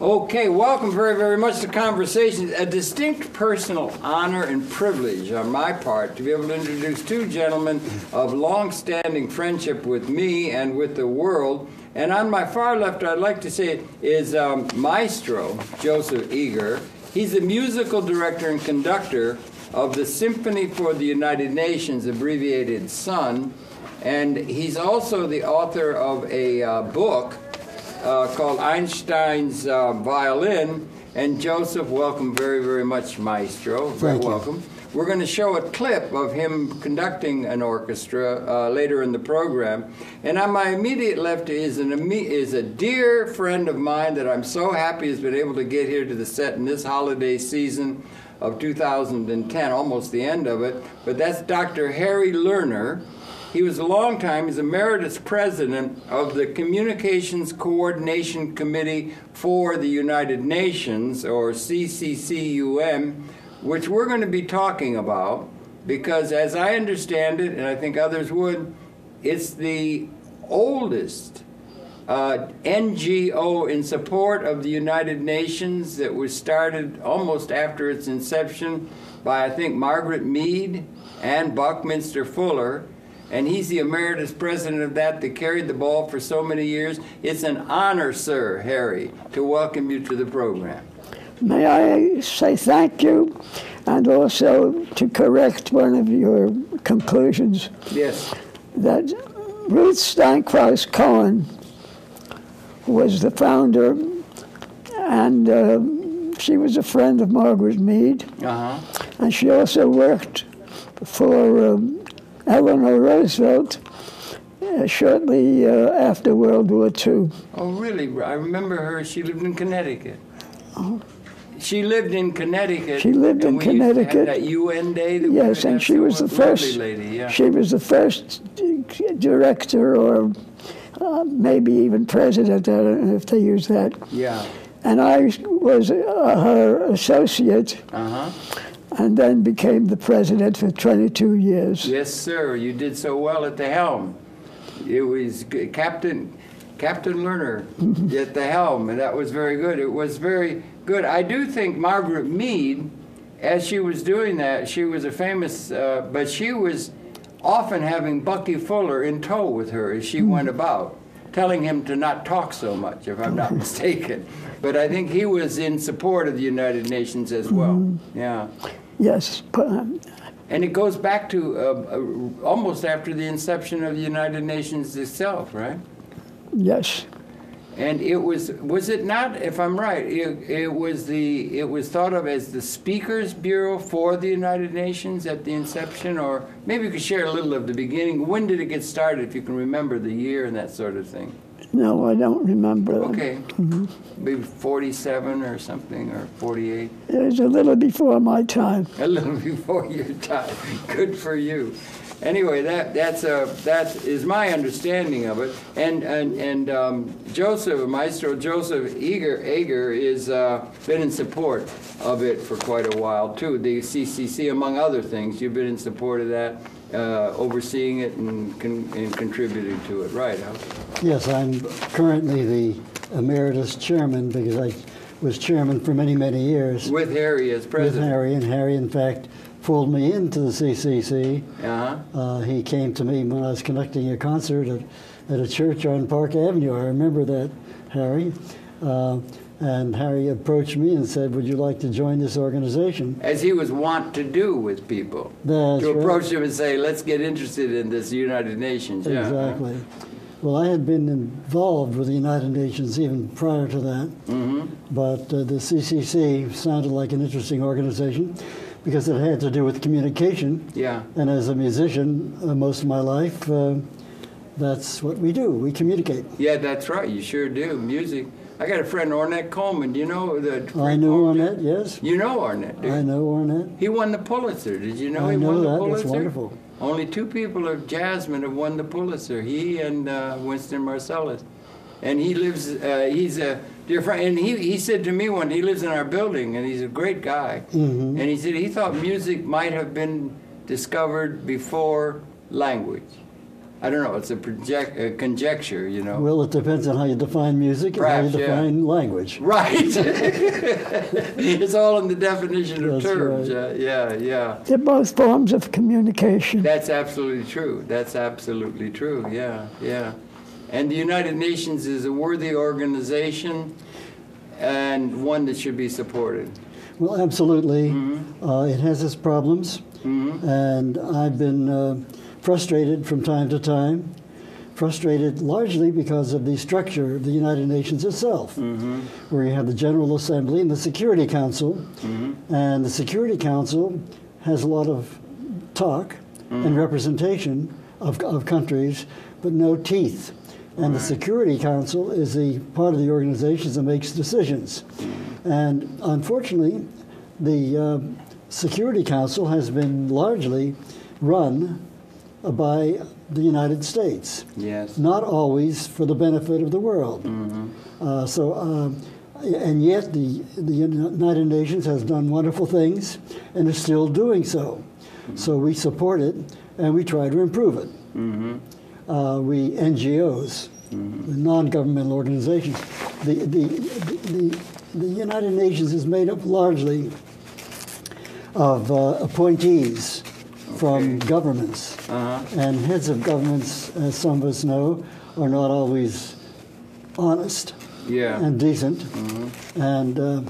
Okay, welcome very, very much to Conversations. A distinct personal honor and privilege on my part to be able to introduce two gentlemen of long-standing friendship with me and with the world. And on my far left, I'd like to say is um, Maestro Joseph Eger. He's the musical director and conductor of the Symphony for the United Nations, abbreviated SUN, and he's also the author of a uh, book uh, called Einstein's uh, Violin. And Joseph, welcome very, very much, Maestro. Very Thank you. welcome. We're going to show a clip of him conducting an orchestra uh, later in the program. And on my immediate left is, an, is a dear friend of mine that I'm so happy has been able to get here to the set in this holiday season of 2010, almost the end of it. But that's Dr. Harry Lerner. He was a long time, he's emeritus president of the Communications Coordination Committee for the United Nations, or CCCUN, which we're going to be talking about because, as I understand it, and I think others would, it's the oldest uh, NGO in support of the United Nations that was started almost after its inception by, I think, Margaret Mead and Buckminster Fuller. And he's the emeritus president of that that carried the ball for so many years. It's an honor, sir, Harry, to welcome you to the program. May I say thank you and also to correct one of your conclusions Yes. that Ruth Steinkraus Cohen was the founder and uh, she was a friend of Margaret Mead Uh huh. and she also worked for um, Eleanor Roosevelt uh, shortly uh, after World War II. Oh, really? I remember her. She lived in Connecticut. She lived in Connecticut. Oh. She lived in we used to have Connecticut. that UN day. That Yes, and she was the first. lady. Yeah. She was the first director, or uh, maybe even president. I don't know if they use that. yeah. And I was uh, her associate, Uh huh. And then became the president for 22 years. Yes, sir. You did so well at the helm. It was Captain Captain Lerner at the helm, and that was very good. It was very good. I do think Margaret Mead, as she was doing that, she was a famous, uh, but she was often having Bucky Fuller in tow with her as she went about, telling him to not talk so much, if I'm not mistaken. But I think he was in support of the United Nations as well. Yeah. Yes, um, And it goes back to uh, uh, almost after the inception of the United Nations itself, right? yes. And it was was it not, if I'm right, it, it was the it was thought of as the Speakers Bureau for the United Nations at the inception, or maybe you could share a little of the beginning. When did it get started, if you can remember the year and that sort of thing? No, I don't remember. Okay, maybe 47 or something, or 48. It was a little before my time. A little before your time. Good for you. Anyway, that that's uh, that is my understanding of it. And and and um, Joseph Maestro Joseph Eger Eger is uh, been in support of it for quite a while too. The CCC, among other things, you've been in support of that, uh, overseeing it and, con- and contributing to it, right? Al? Yes, I'm currently the emeritus chairman because I was chairman for many, many years With Harry as president. with. Harry, and Harry, in fact, pulled me into the CCC. Uh-huh. Uh, he came to me when I was conducting a concert at, at a church on Park Avenue. I remember that, Harry. Uh, and Harry approached me and said, Would you like to join this organization? As he was wont to do with people. That's to right. approach them and say, let's get interested in this United Nations. Yeah. Exactly. Well, I had been involved with the United Nations even prior to that, hmm but uh, the CCC sounded like an interesting organization because it had to do with communication. Yeah. And as a musician, uh, most of my life, uh, that's what we do. We communicate. Yeah, that's right. You sure do. Music. I got a friend, Ornette Coleman. Do you know the? I know Ornette, yes. You know Ornette, do I know Ornette. He won the Pulitzer. Did you know I he know won the that. That's Pulitzer? wonderful. Only two people of Jasmine have won the Pulitzer. He and uh, Wynton Marsalis, And he lives. Uh, he's a dear friend. And he, he said to me one. day, He lives in our building, and he's a great guy. Mm-hmm. And he said he thought music might have been discovered before language. I don't know. It's a project, a conjecture, you know. Well, it depends on how you define music and how you yeah. define language. right. it's all in the definition of That's terms. right. Uh, yeah, yeah. They're both forms of communication. That's absolutely true. That's absolutely true. Yeah, yeah. And the United Nations is a worthy organization and one that should be supported. Well, absolutely. Mm-hmm. Uh, it has its problems, and I've been uh, frustrated from time to time. Frustrated largely because of the structure of the United Nations itself, Mm-hmm. where you have the General Assembly and the Security Council, Mm-hmm. and the Security Council has a lot of talk Mm-hmm. and representation of, of countries, but no teeth. And the Security Council is the part of the organization that makes decisions. And unfortunately, the uh, Security Council has been largely run by the United States, Yes. not always for the benefit of the world. Uh, so, um, and yet the, the United Nations has done wonderful things and is still doing so. So we support it and we try to improve it. Uh, we NGOs, non-governmental organizations. The, the, the, the United Nations is made up largely of uh, appointees from governments. Uh-huh. And heads of governments, as some of us know, are not always honest Yeah. and decent. And uh,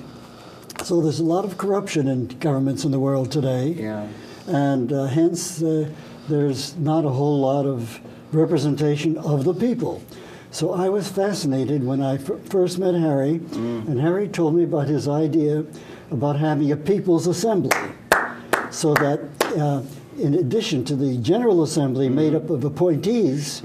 so there's a lot of corruption in governments in the world today. Yeah. And uh, hence, uh, there's not a whole lot of representation of the people. So I was fascinated when I f- first met Harry, and Harry told me about his idea about having a people's assembly, so that uh, in addition to the General Assembly made up of appointees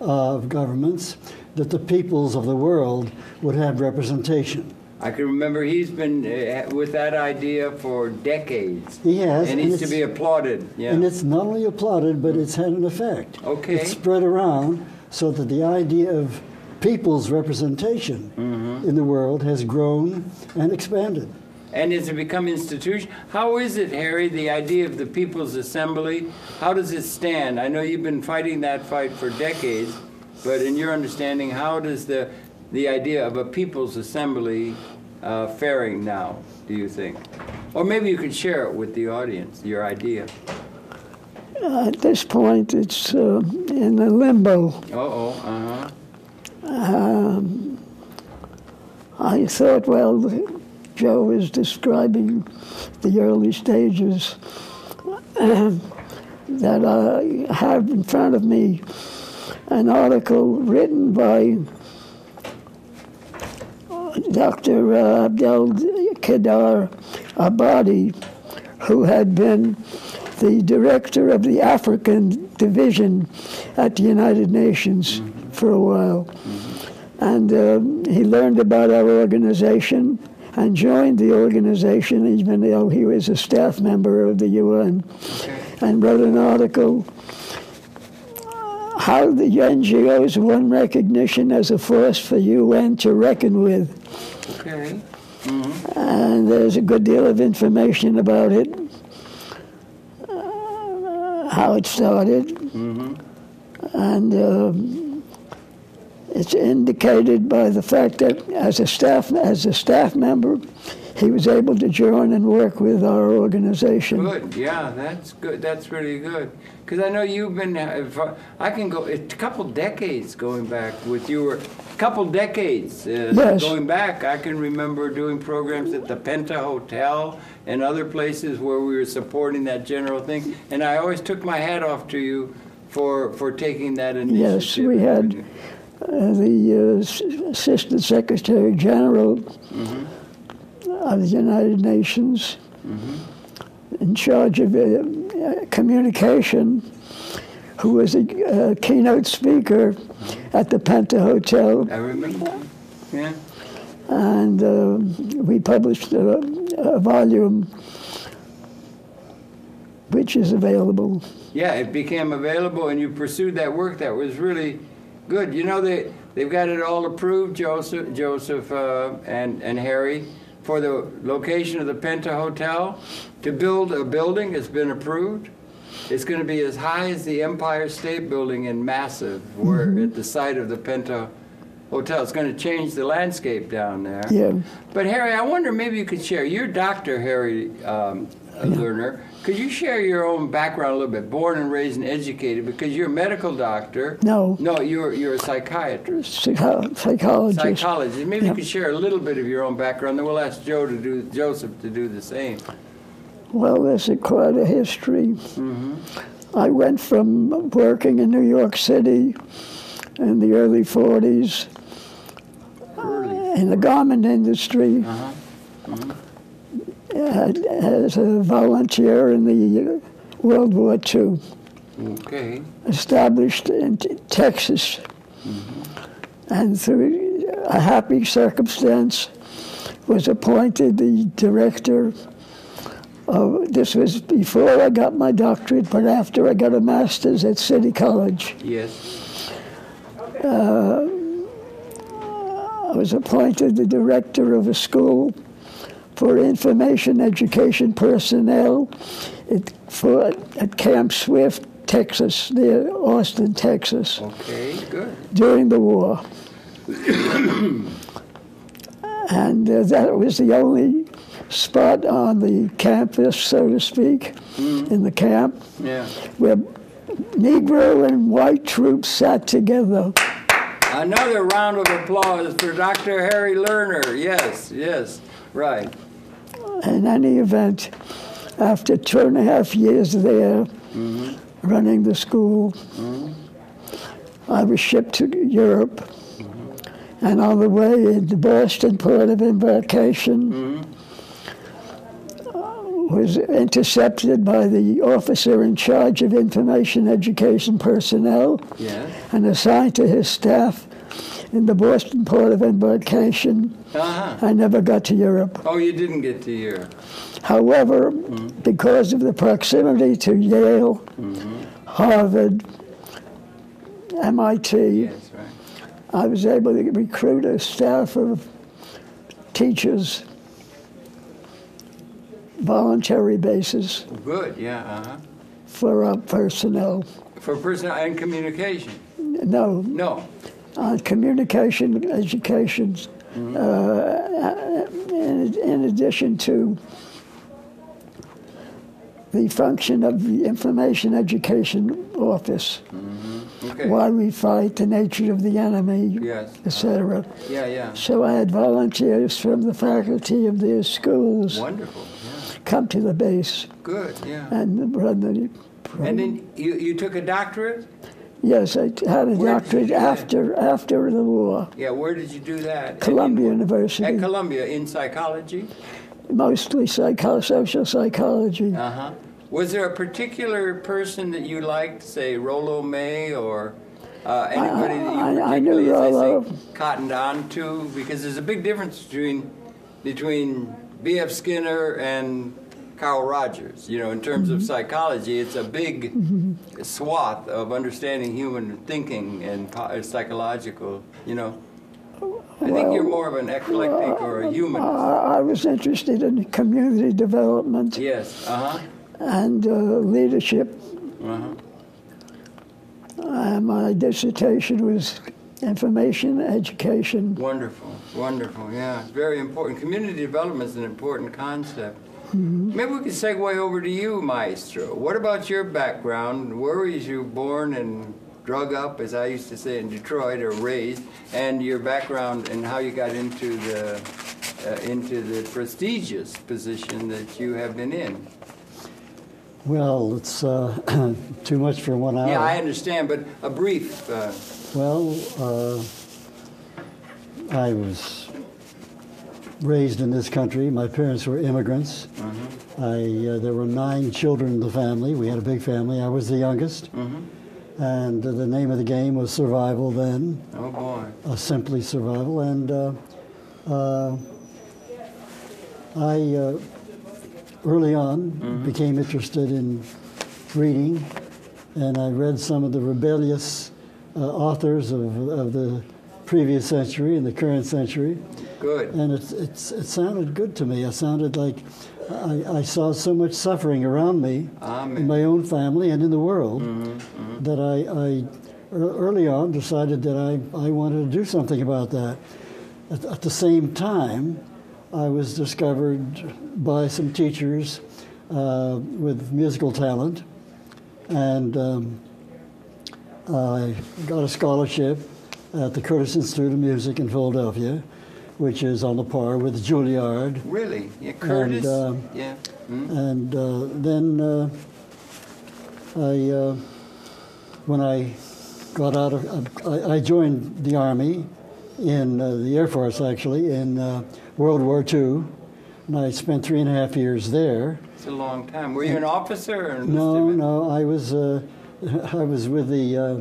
of governments, that the peoples of the world would have representation. I can remember he's been uh, with that idea for decades. He has, And and needs to be applauded. Yeah. And it's not only applauded, but it's had an effect. Okay. It's spread around so that the idea of people's representation Mm-hmm. in the world has grown and expanded. And it's it become institution. How is it, Harry, the idea of the People's Assembly? How does it stand? I know you've been fighting that fight for decades, but in your understanding, how does the the idea of a People's Assembly uh, faring now? Do you think? Or maybe you could share it with the audience, your idea. At this point, it's uh, in a limbo. Uh oh. Uh huh. I thought, well, Joe is describing the early stages um, that I have in front of me an article written by uh, Dr. Uh, Abdel Kedar Abadi, who had been the director of the African division at the United Nations for a while. And um, he learned about our organization and joined the organization, even though he was a staff member of the UN, and wrote an article how the NGOs won recognition as a force for UN to reckon with. Okay. And there's a good deal of information about it, uh, how it started, and um, it's indicated by the fact that as a staff as a staff member, he was able to join and work with our organization. Good. Yeah, that's good. That's really good. Because I know you've been. uh, I can go a couple decades going back with you. Were a couple decades uh, Yes. going back. I can remember doing programs at the Penta Hotel and other places where we were supporting that general thing. And I always took my hat off to you for for taking that initiative. Yes, we had uh, the uh, s- Assistant Secretary General of the United Nations in charge of uh, uh, communication, who was a uh, keynote speaker at the Penta Hotel, I remember. Yeah. and uh, we published a, a volume which is available. Yeah, it became available, and you pursued that work. That was really good. You know, they they've got it all approved, Joseph, Joseph, uh, and and Harry, for the location of the Penta Hotel to build a building. It's been approved. It's going to be as high as the Empire State Building and massive. We're at the site of the Penta Hotel. It's going to change the landscape down there. Yeah. But Harry, I wonder maybe you could share. You're Dr. Harry um, Lerner. Could you share your own background a little bit? Born and raised and educated, because you're a medical doctor. No. No, you're you're a psychiatrist, Psycho- psychologist. psychologist. Maybe Yeah. you could share a little bit of your own background. Then we'll ask Joe to do Joseph to do the same. Well, there's a, quite a history. I went from working in New York City in the early 40s Early. in the garment industry Uh-huh. uh, as a volunteer in the uh, World War II, Okay. established in t- Texas. And through a happy circumstance, was appointed the director of, this was before I got my doctorate, but after I got a master's at City College. Yes. I was appointed the director of a school for information education personnel at, for, at Camp Swift, Texas, near Austin, Texas, Okay. Good. during the war. and uh, that was the only spot on the campus, so to speak, in the camp, Yeah. where Negro and white troops sat together. Another round of applause for Dr. Harry Lerner. Yes. Yes. Right. In any event, after two and a half years there, running the school, I was shipped to Europe. And on the way in the Boston port of embarkation, uh, was intercepted by the officer in charge of information education personnel Yes. and assigned to his staff in the Boston port of embarkation. Uh huh. I never got to Europe. Oh, you didn't get to Europe. However, because of the proximity to Yale, Harvard, MIT, Yes. Right. I was able to recruit a staff of teachers, voluntary basis Good. Yeah. Uh huh. for our personnel. For personnel and communication. No, No. On communication, education, mm-hmm. uh, in, in addition to the function of the Information Education Office, mm-hmm. Okay. why we fight, the nature of the enemy, Yes. etc. Yeah. Yeah. So I had volunteers from the faculty of their schools Wonderful. Yeah. come to the base Good. Yeah. and run the. And then you, you took a doctorate? Yes, I had a Where doctorate after after the war. Yeah. Where did you do that? Columbia In- University. At Columbia in psychology. mostly psycho- social psychology. Uh huh. Was there a particular person that you liked, say Rollo May or uh, anybody that you I- I knew Rollo. say, cottoned on to? Because there's a big difference between between B.F. Skinner and Carl Rogers. You know, in terms Mm-hmm. of psychology, it's a big swath of understanding human thinking and po- psychological. You know. I think you're more of an eclectic or a humanist. I I was interested in community development Yes. Uh huh. and uh, leadership. Uh huh. Uh, my dissertation was information education. Wonderful, wonderful. Yeah, it's very important. Community development is an important concept. Maybe we could segue over to you, Maestro. What about your background? Where was you born and drug up, as I used to say in Detroit, or raised, and your background and how you got into the uh, into the prestigious position that you have been in? Well, it's uh, too much for one hour. Yeah, I understand, but a brief. Uh, Well, uh, I was raised in this country. My parents were immigrants. I, uh, there were nine children in the family. We had a big family. I was the youngest. And uh, the name of the game was survival then, oh boy. uh, simply survival. And uh, uh, I, uh, early on, became interested in reading, and I read some of the rebellious uh, authors of, of the previous century and the current century, Good. and it, it's, it sounded good to me. It sounded like I, I saw so much suffering around me Amen. in my own family and in the world that I, I early on decided that I, I wanted to do something about that. At, at the same time, I was discovered by some teachers uh, with musical talent, and um, I got a scholarship at the Curtis Institute of Music in Philadelphia, which is on the par with Juilliard. Really? Yeah, Curtis. um, yeah. Mm. And uh, then uh, I, uh, when I got out of, I, I joined the Army in uh, the Air Force actually in uh, World War II, and I spent three and a half years there. It's a long time. Were you an officer or No, no, I was uh, I was with the, uh,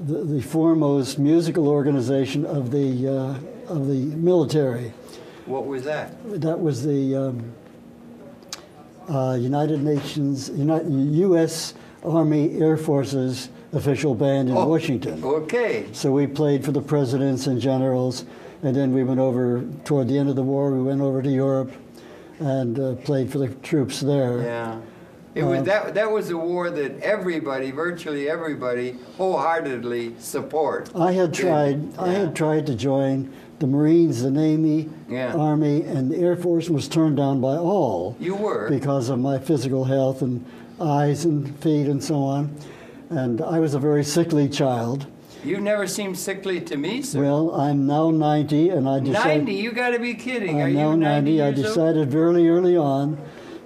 the the foremost musical organization of the uh, of the military. What was that? That was the um, uh, United Nations, United, U.S. Army Air Forces official band in Oh, Washington. Okay. So we played for the presidents and generals, and then we went over toward the end of the war. We went over to Europe and uh, played for the troops there. Yeah. It was Um, that that was a war that everybody, virtually everybody, wholeheartedly support. I had tried. I had tried to join the Marines, the Navy, Yeah. Army, and the Air Force was turned down by all. You were. because of my physical health and eyes and feet and so on. And I was a very sickly child. You never seemed sickly to me, sir. Well, I'm now 90, and I decided. 90? You got to be kidding. I'm you now 90. I years old? decided very early on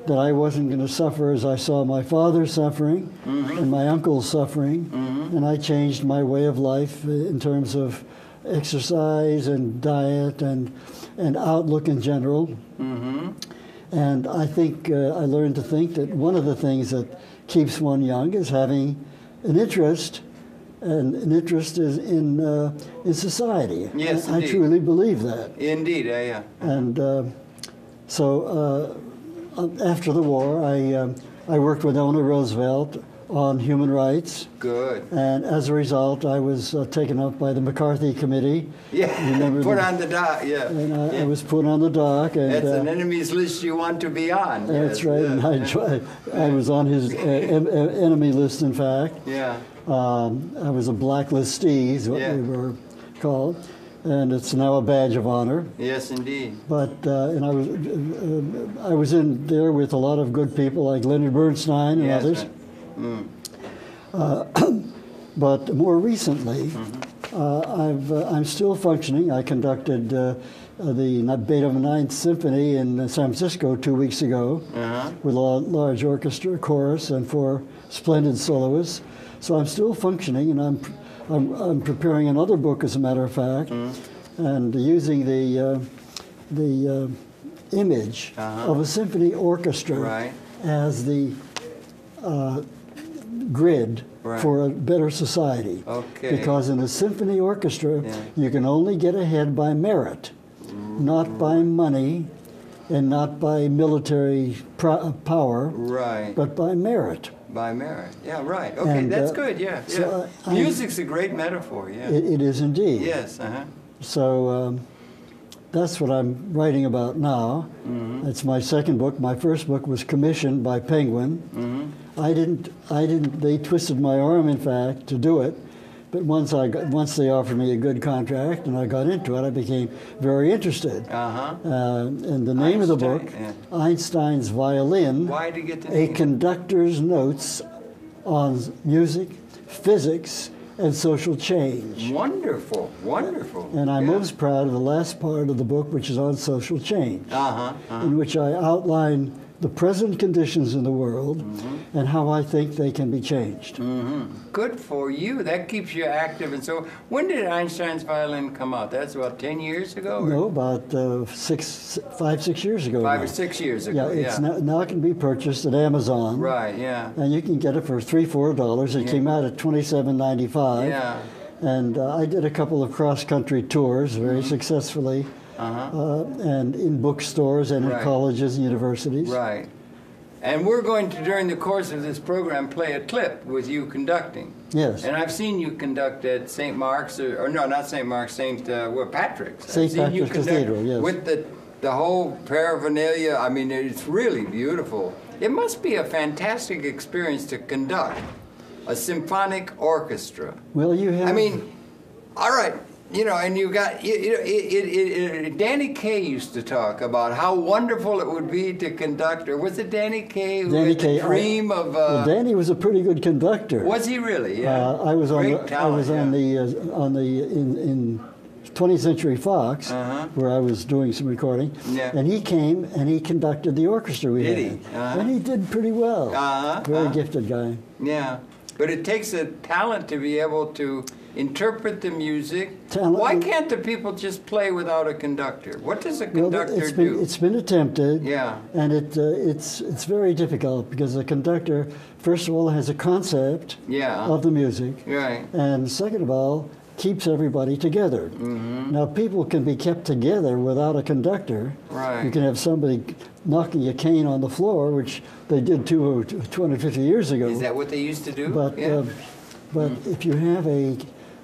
that I wasn't going to suffer as I saw my father suffering Mm-hmm. and my uncles suffering, and I changed my way of life in terms of exercise and diet and and outlook in general. Mm-hmm. And I think uh, I learned to think that one of the things that keeps one young is having an interest, and an interest is in uh, in society. Yes, I, I truly believe that. Indeed, I, uh, And uh, so uh, after the war, I um, I worked with Eleanor Roosevelt on human rights. good. And as a result, I was uh, taken up by the McCarthy Committee. Yeah, Remember put the- on the dock, yeah. And I, yeah. I was put on the dock. And, That's uh, an enemy's list you want to be on. That's yes, right, yeah. and I, I was on his uh, em- em- enemy list, in fact. Yeah, Um, I was a blacklistee, is what Yeah. we were called, and it's now a badge of honor. yes, indeed. But uh, and I was uh, uh, I was in there with a lot of good people like Leonard Bernstein and Yes, others. right. But more recently, uh, I've, uh, I'm still functioning. I conducted uh, uh, the Beethoven Ninth Symphony in uh, San Francisco two weeks ago Uh-huh. with a large orchestra, chorus, and four splendid soloists. So I'm still functioning, and I'm, I'm, I'm preparing another book, as a matter of fact, Mm-hmm. and using the, uh, the uh, image Uh-huh. of a symphony orchestra Right. as the uh, grid Right. for a better society. Okay. Because in a symphony orchestra, Yeah. you can only get ahead by merit, not by money and not by military pro- power, Right. but by merit. By merit. Yeah, right. Okay, And, that's uh, good. Yeah, yeah. I- Music's a great metaphor. Yeah. It, it is indeed. yes. Uh huh. So um, that's what I'm writing about now. Mm-hmm. It's my second book. My first book was commissioned by Penguin. Mm-hmm. I didn't. I didn't. They twisted my arm, in fact, to do it. But once I got, once they offered me a good contract and I got into it, I became very interested. Uh huh. Uh, and the name of the book, Einstein, Einstein's Violin, Why did you get the a conductor's notes on music, physics, and social change. Wonderful. Wonderful. And I'm yeah. most proud of the last part of the book, which is on social change, Uh huh. Uh-huh. in which I outline the present conditions in the world Mm-hmm. and how I think they can be changed. Good for you. That keeps you active. And so, when did Einstein's violin come out? That's about ten years ago. or No, about uh, six, five, six years ago. Five now. or six years ago. Yeah, it's Now, now it can be purchased at Amazon. Right. Yeah. And you can get it for three, four dollars. It Yeah. came out at twenty-seven ninety-five. Yeah. And uh, I did a couple of cross-country tours very successfully, Uh-huh. uh, and in bookstores and in colleges and universities. Right. And we're going to, during the course of this program, play a clip with you conducting. Yes. And I've seen you conduct at St. Mark's, or, or no, not St. Mark's, St. Uh, well, Patrick's. St. Patrick's Cathedral, yes. With the the whole paraphernalia. I mean, it's really beautiful. It must be a fantastic experience to conduct a symphonic orchestra. Well, you have. I mean, all right, you know, and you got you know, it, it, it, Danny Kaye used to talk about how wonderful it would be to conduct, or was it Danny Kaye who Danny had Kaye, the I- dream of? Uh, well, Danny was a pretty good conductor. was he really? Yeah, Uh, I was on Great the, I talent, was on yeah. the uh, on the in, in 20th Century Fox Uh-huh. where I was doing some recording, Yeah. and he came and he conducted the orchestra we Did had, he? Uh-huh. and he did pretty well. Uh-huh, Very uh-huh. gifted guy. Yeah, but it takes a talent to be able to interpret the music. Talent- Why can't the people just play without a conductor? What does a Well, conductor it's been do? it's been attempted. Yeah. And it uh, it's it's very difficult because the conductor, first of all, has a concept Yeah. of the music, right. and second of all, keeps everybody together. Mm-hmm. Now, people can be kept together without a conductor. Right. You can have somebody knocking a cane on the floor, which they did two, 250 years ago. Is that what they used to do? But yeah. uh, but if you have a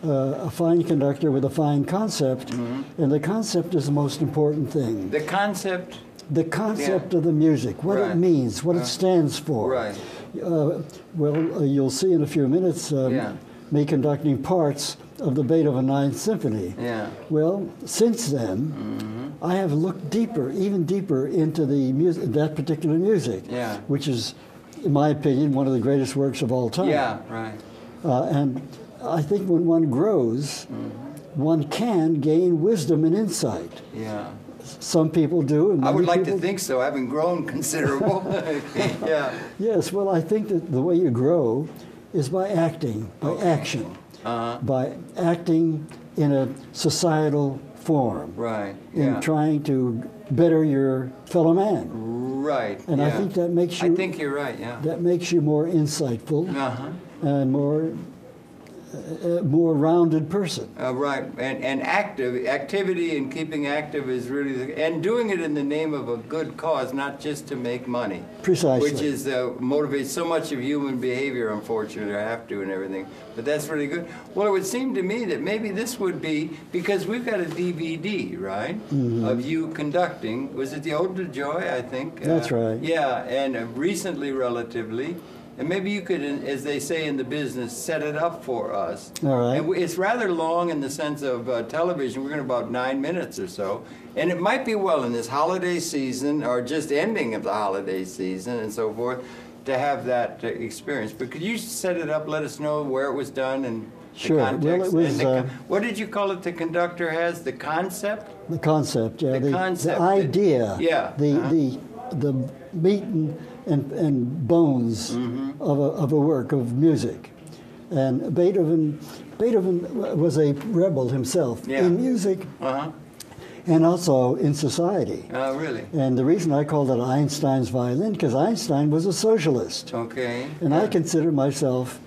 uh, a fine conductor with a fine concept, Mm-hmm. and the concept is the most important thing. the concept. The concept of the music, what Right. it means, what Uh, it stands for. right. Uh, well, uh, you'll see in a few minutes um, Yeah. me conducting parts of the Beethoven Ninth Symphony. Yeah. Well, since then, Mm-hmm. I have looked deeper, even deeper into the music, that particular music, Yeah. which is, in my opinion, one of the greatest works of all time. Yeah. Right. Uh, and I think when one grows, Mm-hmm. one can gain wisdom and insight. Yeah. Some people do, and I would like to think so, having grown considerable. yeah. Yes, well, I think that the way you grow is by acting, by action, Uh-huh. by acting in a societal form, Right. in Yeah. trying to better your fellow man. Right. And I think that makes you. I think you're right. Yeah. that makes you more insightful Uh huh. and more uh, more rounded person. Uh, right, and and active activity and keeping active is really the, and doing it in the name of a good cause, not just to make money. Precisely. Which is uh, motivates so much of human behavior, unfortunately. I have to and everything, but that's really good. Well, it would seem to me that maybe this would be because we've got a DVD, right, Mm-hmm. of you conducting. Was it the Ode to Joy? I think. That's right. Yeah, and uh, recently, relatively. And maybe you could, uh, as they say in the business, set it up for us. All right. And it's rather long in the sense of uh, television. We're going about nine minutes or so. And it might be well in this holiday season or just ending of the holiday season and so forth to have that uh, experience. But could you set it up, let us know where it was done and Sure. Well, it was, the uh, what did you call it the conductor has? The concept? The concept, yeah, The concept, the the- idea, yeah, the uh-huh. the the meat and and, and bones Mm-hmm. of, a, of a work of music, and Beethoven Beethoven was a rebel himself Yeah. in music Uh and also in society. huh. Uh, really? And the reason I called it Einstein's violin because Einstein was a socialist, Okay. and I consider myself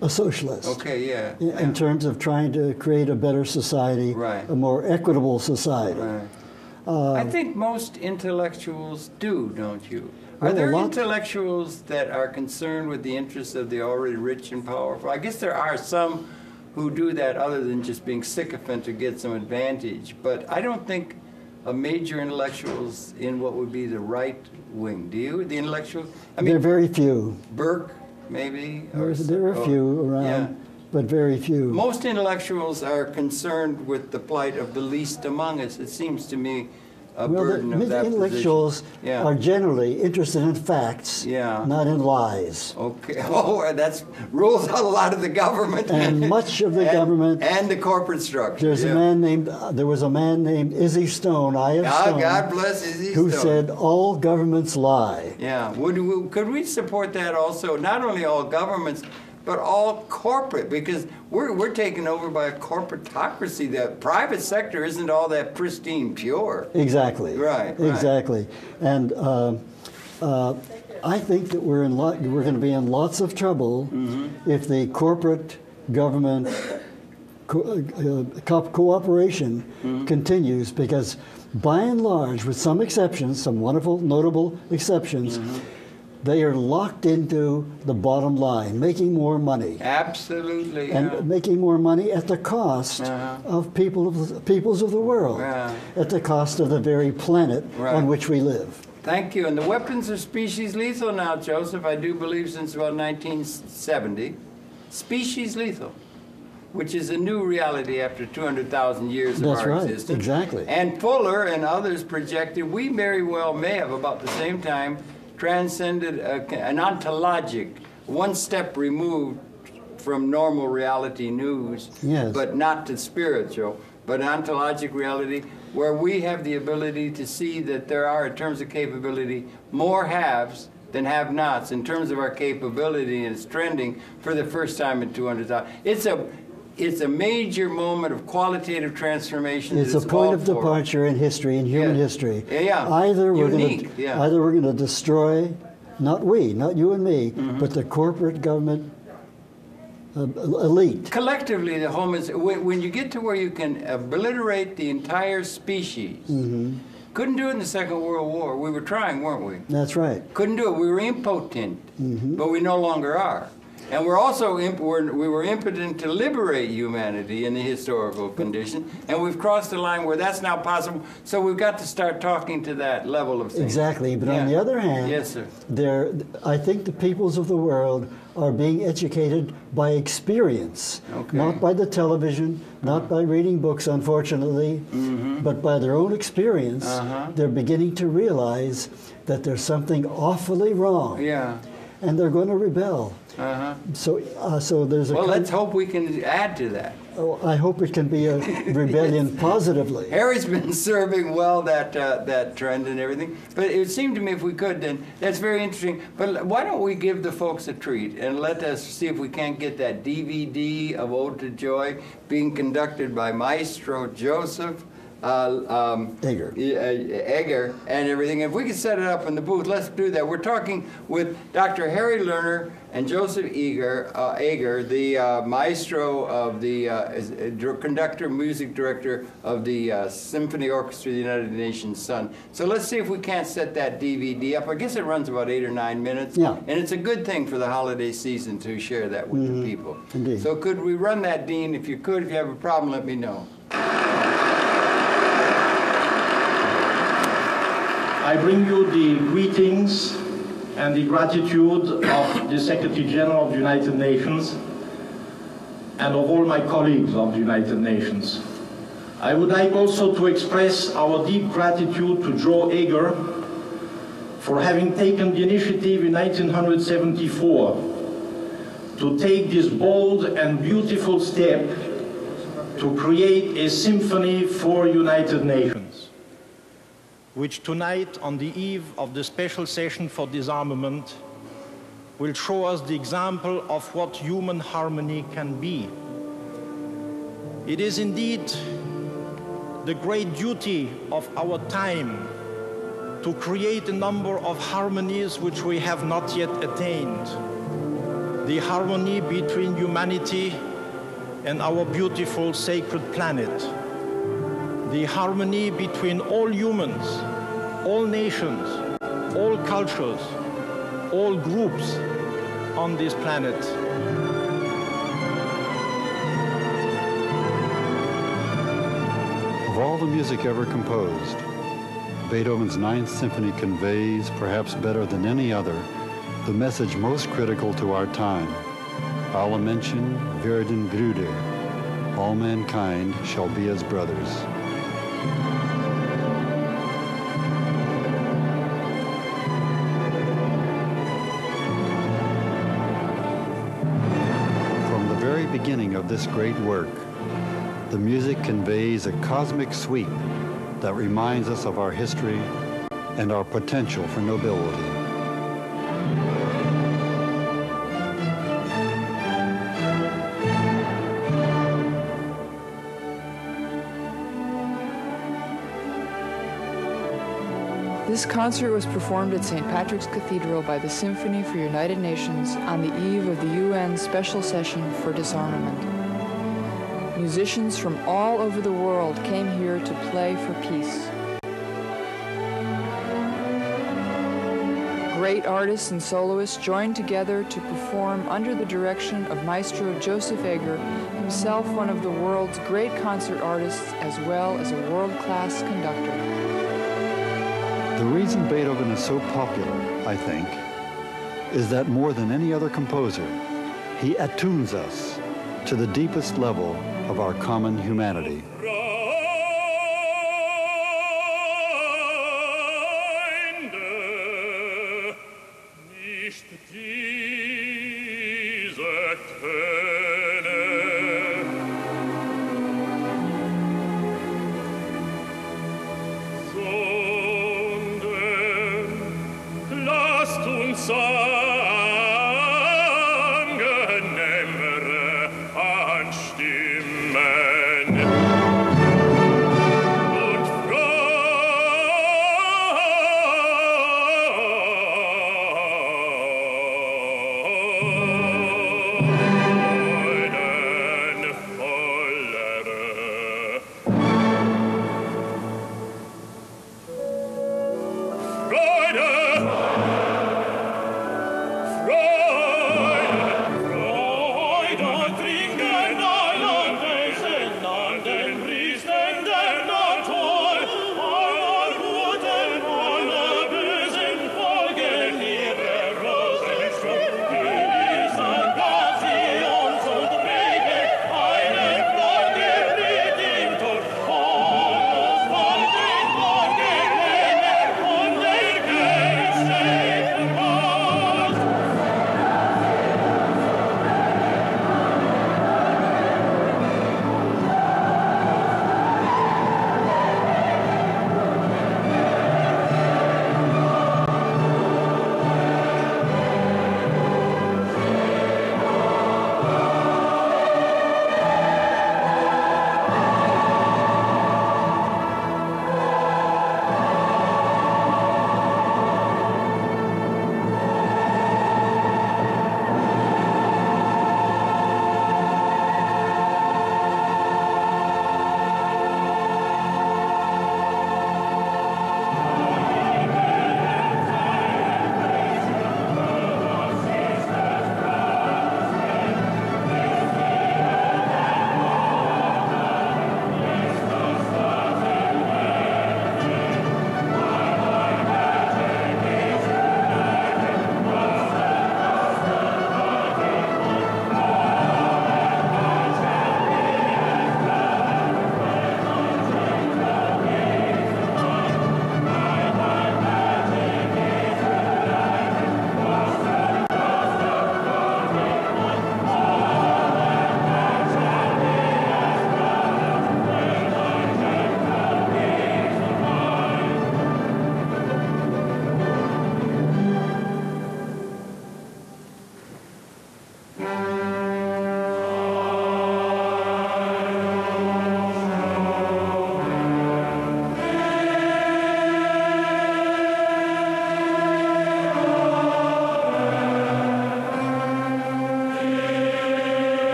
a socialist. Okay, yeah. In, yeah. in terms of trying to create a better society, Right. a more equitable society. Right. Uh, I think most intellectuals do, don't you? Are there intellectuals that are concerned with the interests of the already rich and powerful? I guess there are some who do that other than just being sycophant to get some advantage. But I don't think a major intellectuals in what would be the right wing. Do you? The intellectual? I mean, there are very few. Burke, maybe? or there are a oh, few around, Yeah. but very few. Most intellectuals are concerned with the plight of the least among us. It seems to me a well, the of that intellectuals. Yeah. are generally interested in facts, Yeah. not in lies. Okay. Oh, that's rules out a lot of the government And much of the And- government- and the corporate structure. There's yeah. a man named uh, there was a man named Izzy Stone, I Ah, Stone, God bless Izzy who Stone. said all governments lie. Yeah. Would we, could we support that also? Not only all governments, but all corporate, because we're we're taken over by a corporatocracy. The private sector isn't all that pristine pure. Exactly. Right, right. Exactly. And uh, uh, I think that we're in lot, we're going to be in lots of trouble Mm-hmm. if the corporate government co- uh, co- cooperation Mm-hmm. continues because by and large with some exceptions some wonderful notable exceptions Mm-hmm. They are locked into the bottom line, making more money. Absolutely. And yeah. making more money at the cost Uh-huh. of people of the, peoples of the world, Yeah. at the cost of the very planet Right. on which we live. Thank you. And the weapons are species lethal now, Joseph. I do believe since about 1970. Species lethal, which is a new reality after 200,000 years of That's our right, existence. exactly. And Fuller and others projected we very well may have, about the same time, transcended uh, a, an ontologic, one step removed from normal reality news, Yes. but not to spiritual, but ontologic reality, where we have the ability to see that there are, in terms of capability, more haves than have nots in terms of our capability, and it's trending for the first time in 200,000. It's a it's a major moment of qualitative transformation. It's a point of for. departure in history, in human Yeah. history. Yeah, yeah. Either we're Unique, going to yeah. either we're going to destroy, not we, not you and me, Mm-hmm. but the corporate government uh, elite. Collectively, the home is when, when you get to where you can obliterate the entire species. Mm-hmm. Couldn't do it in the Second World War. We were trying, weren't we? That's right. Couldn't do it. We were impotent, Mm-hmm. but we no longer are. And we're also imp- we're, we were impotent to liberate humanity in the historical condition, and we've crossed the line where that's now possible. So we've got to start talking to that level of things. Exactly. But on the other hand, Yes, sir. there, I think the peoples of the world are being educated by experience, Okay. not by the television, not by reading books, unfortunately, but by their own experience. Mm-hmm. Uh-huh. They're beginning to realize that there's something awfully wrong, Yeah. And they're going to rebel. Uh-huh. So, uh, so there's a. Well, let's hope we can add to that. oh, I hope it can be a rebellion positively. Harry's been serving well that uh, that trend and everything, but it seemed to me if we could, then that's very interesting. But why don't we give the folks a treat and let us see if we can't get that DVD of Ode to Joy being conducted by Maestro Joseph. Uh, um, Egger. uh, Egger and everything. If we could set it up in the booth, let's do that. We're talking with Dr. Harry Lerner and Joseph Eger, uh, Eger the uh, maestro of the uh, uh, conductor, music director of the uh, Symphony Orchestra of the United Nations Sun. So let's see if we can't set that DVD up. I guess it runs about eight or nine minutes. Yeah. And it's a good thing for the holiday season to share that with the people. Indeed. So could we run that, Dean? If you could, if you have a problem, let me know. I bring you the greetings and the gratitude of the Secretary General of the United Nations and of all my colleagues of the United Nations. I would like also to express our deep gratitude to Joe Eger for having taken the initiative in 1974 to take this bold and beautiful step to create a symphony for United Nations which tonight, on the eve of the special session for disarmament, will show us the example of what human harmony can be. It is indeed the great duty of our time to create a number of harmonies which we have not yet attained. The harmony between humanity and our beautiful sacred planet the harmony between all humans, all nations, all cultures, all groups on this planet. Of all the music ever composed, Beethoven's Ninth Symphony conveys, perhaps better than any other, the message most critical to our time. Alle Menschen werden Brüder. All mankind shall be as brothers. Of this great work, the music conveys a cosmic sweep that reminds us of our history and our potential for nobility. This concert was performed at St. Patrick's Cathedral by the Symphony for United Nations on the eve of the UN Special Session for Disarmament. Musicians from all over the world came here to play for peace. great artists and soloists joined together to perform under the direction of Maestro Joseph Eger, himself one of the world's great concert artists as well as a world-class conductor. The reason Beethoven is so popular, I think, is that more than any other composer, he attunes us to the deepest level of our common humanity.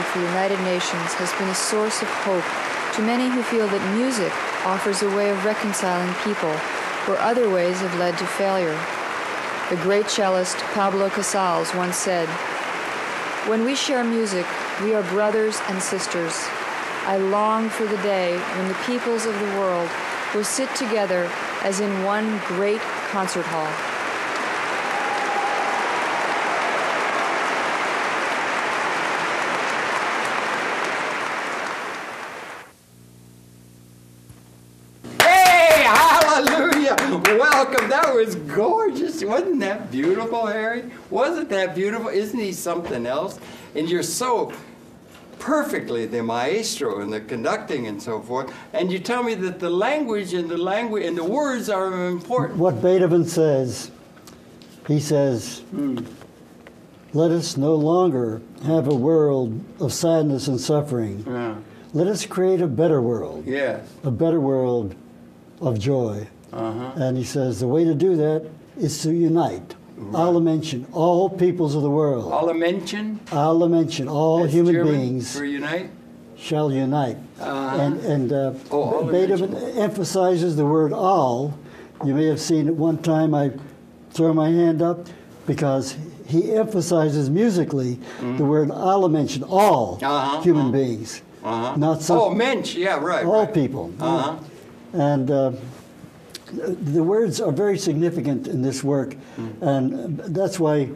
For United Nations has been a source of hope to many who feel that music offers a way of reconciling people where other ways have led to failure. The great cellist Pablo Casals once said, When we share music, we are brothers and sisters. I long for the day when the peoples of the world will sit together as in one great concert hall. Hey, hallelujah! Welcome. That was gorgeous. Wasn't that beautiful, Harry? Wasn't that beautiful? Isn't he something else? And you're so perfectly the maestro and the conducting and so forth. And you tell me that the language and the language and the words are important. What Beethoven says, he says, hmm. let us no longer have a world of sadness and suffering. Yeah. Let us create a better world, Yes. a better world of joy. Uh-huh. And he says the way to do that is to unite. Alle Menschen all peoples of the world. Alle Menschen. Alle Menschen all That's human German beings For unite. shall unite. Uh-huh. And, and uh, Oh, Beethoven emphasizes the word all. You may have seen at one time I throw my hand up because he emphasizes musically the word Alle Menschen all Mm-hmm. Uh-huh, human uh-huh. beings, Uh-huh. not some, Oh, mensch. Yeah, right. all right. people. Uh-huh. And uh, the words are very significant in this work, Mm. and that's why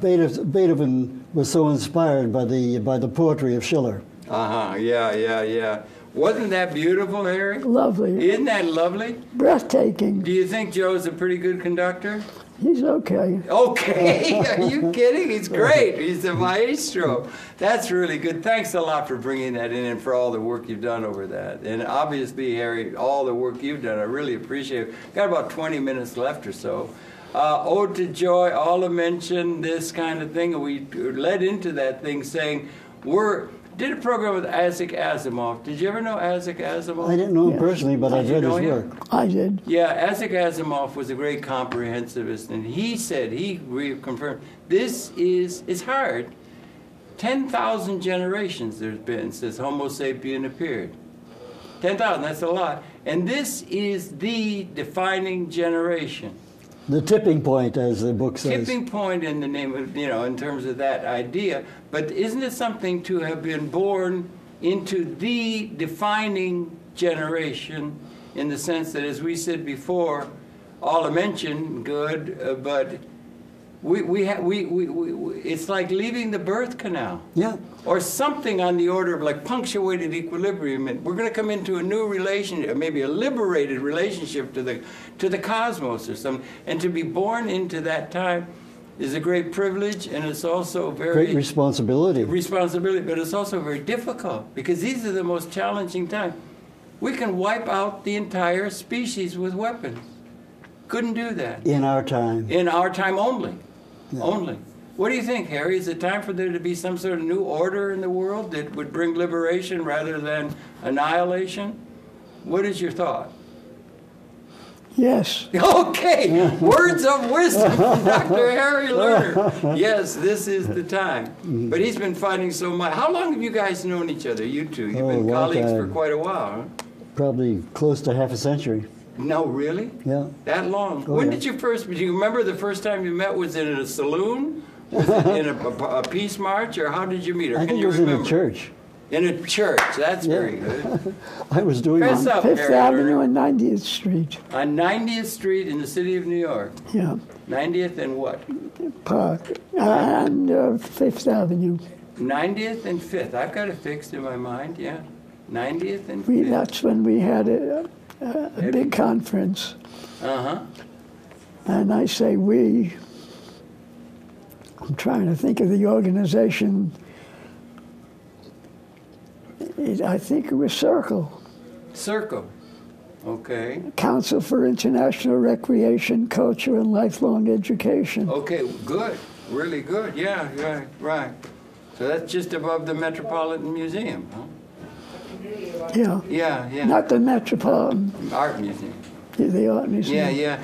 Beethoven, Beethoven was so inspired by the by the poetry of Schiller. Uh-huh. Yeah, yeah, yeah. Wasn't that beautiful, Harry? Lovely, Isn't that lovely? breathtaking. Do you think Joe's a pretty good conductor? He's okay. Okay, are you kidding? He's great. He's the maestro. That's really good. Thanks a lot for bringing that in and for all the work you've done over that. And obviously, Harry, all the work you've done, I really appreciate it. Got about 20 minutes left or so. Uh, Ode to Joy, all mentioned this kind of thing, we led into that thing saying, we're, did a program with Isaac Asimov. Did you ever know Isaac Asimov? I didn't know him Yeah. personally, but I've Did you read his him? work. I did. Yeah, Isaac Asimov was a great comprehensivist, and he said, he reconfirmed, this is, it's hard. 10,000 generations there's been since Homo sapien appeared. 10,000, that's a lot. And this is the defining generation. The tipping point, as the book says. Tipping point in the name of, you know, in terms of that idea. But isn't it something to have been born into the defining generation in the sense that, as we said before, all I mentioned, good, uh, but we, we, ha- we, we, we, it's like leaving the birth canal Yeah. or something on the order of like punctuated equilibrium. And we're going to come into a new relationship, uh, maybe a liberated relationship to the to the cosmos or something. And to be born into that time is a great privilege, and it's also very Great responsibility. responsibility, but it's also very difficult because these are the most challenging times. We can wipe out the entire species with weapons. Couldn't do that in our time. in our time only. Only. What do you think, Harry? Is it time for there to be some sort of new order in the world that would bring liberation rather than annihilation? What is your thought? Yes. Okay, words of wisdom from Dr. Harry Lerner. Yes, this is the time. Mm-hmm. But he's been fighting so much. How long have you guys known each other, you two? You've Oh, been colleagues for quite a while, huh? Probably close to half a century. No, really? Yeah. That long? Oh, when yeah. did you first? Do you remember the first time you met? Was it in a saloon? Was it in a, a, a peace march, or how did you meet? Or I can think you it was in a church. In a church. That's Yeah. very good. I was doing Fess up, Fifth Avenue and 90th Street. On 90th Street in the city of New York. Yeah. 90th and what? Park. And uh, Fifth Avenue. 90th and 5th. I've got it fixed in my mind. Yeah. 90th and We, 5th. that's when we had a, a, big conference. Uh huh. And I say we. I'm trying to think of the organization. It, I think it was Circle, Circle. Okay. Council for International Recreation, Culture, and Lifelong Education. Okay. Good. Really good. Yeah. Right. Right. So that's just above the Metropolitan Museum, huh? Yeah. Yeah. Yeah. Not the Metropolitan, Art Museum. the Art Museum. Yeah, yeah.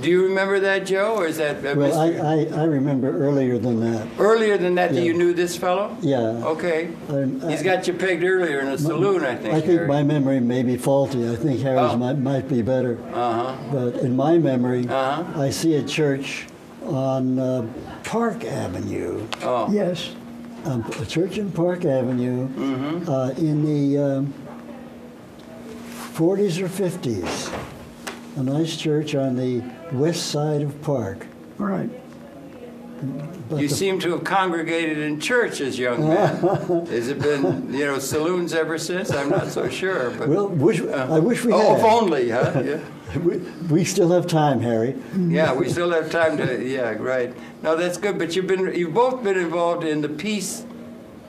Do you remember that, Joe, or is that a Well, I. I, I remember earlier than that. Earlier than that, Yeah. you knew this fellow? Yeah. Okay. I'm- He's I- got you pegged earlier in a saloon, I think. I think Harry. my memory may be faulty. I think Harry's Oh. might, might be better. Uh-huh. But in my memory, Uh-huh. I see a church on uh, Park Avenue, Oh. Yes. Um, a church in Park Avenue Mm-hmm. uh, in the um, 40s or 50s. A nice church on the west side of Park. Right. But You seem to have congregated in churches, young man. Has it been, you know, saloons ever since? I'm not so sure. But, well, wish, I wish we oh, had. if only, huh? Yeah. We, we still have time, Harry. Yeah, we still have time to. Yeah, right. No, that's good. But you've been, you've both been involved in the peace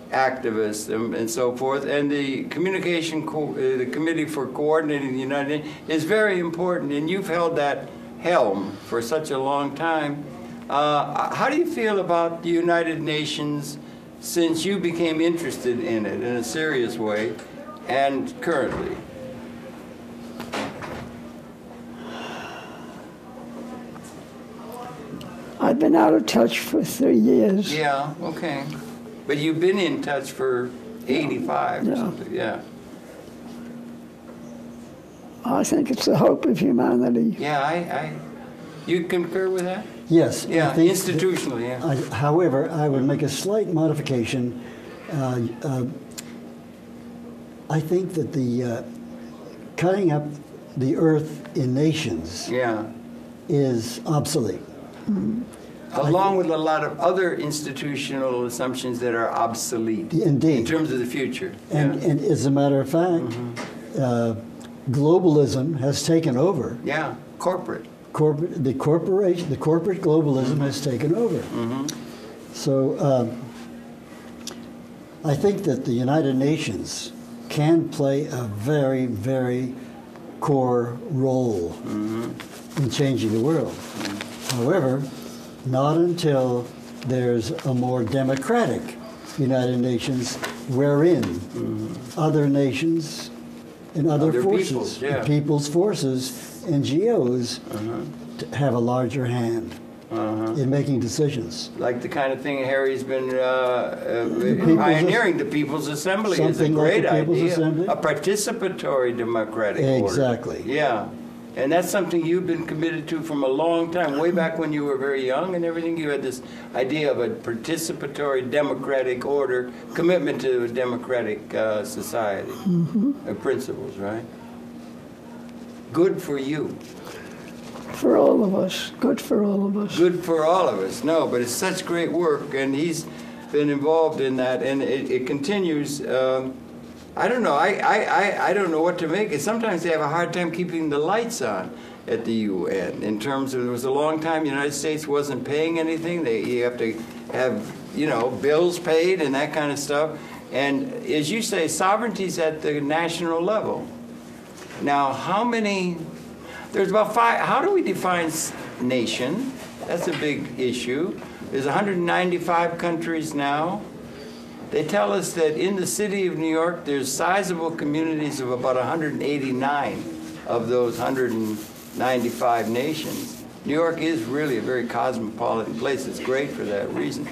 activists and, and so forth, and the communication, co- uh, the committee for coordinating the United Nations is very important, and you've held that helm for such a long time. Uh, how do you feel about the United Nations since you became interested in it in a serious way, and currently? I've been out of touch for three years. Yeah, okay. But you've been in touch for 85 or something, yeah. I think it's the hope of humanity. Yeah, I, I, you concur with that? Yes. Yeah, think institutionally, yeah. I, however, I would make a slight modification. Uh, uh, I think that the uh, cutting up the earth in nations Yeah. is obsolete. Along with a lot of other institutional assumptions that are obsolete. Indeed. In terms of the future. And, yeah. and as a matter of fact, uh, globalism has taken over. yeah, corporate. Corporate, the corporation, the corporate globalism has taken over. Mm-hmm. So um, I think that the United Nations can play a very, very core role mm-hmm. in changing the world. Mm-hmm. However, not until there's a more democratic United Nations wherein other nations and other, Other forces, peoples, yeah. people's forces, NGOs, t- have a larger hand in making decisions. Like the kind of thing Harry's been uh, uh, pioneering, the People's Assembly is a like great the idea. Assembly. A participatory democratic order. Exactly. Yeah. And that's something you've been committed to from a long time, way back when you were very young and everything. You had this idea of a participatory democratic order, commitment to a democratic uh, society, uh, principles, right? Good for you. For all of us. Good for all of us. good for all of us. No, but it's such great work, and he's been involved in that, and it, it continues. Um, I don't know. I, I, I, don't know what to make. it. Sometimes they have a hard time keeping the lights on at the UN. In terms of there was a long time the United States wasn't paying anything. They you have to have you know bills paid and that kind of stuff. And as you say, sovereignty's at the national level. Now, how many? There's about five. How do we define nation? That's a big issue. There's 195 countries now. They tell us that in the city of New York, there's sizable communities of about 189 of those 195 nations. New York is really a very cosmopolitan place. It's great for that reason.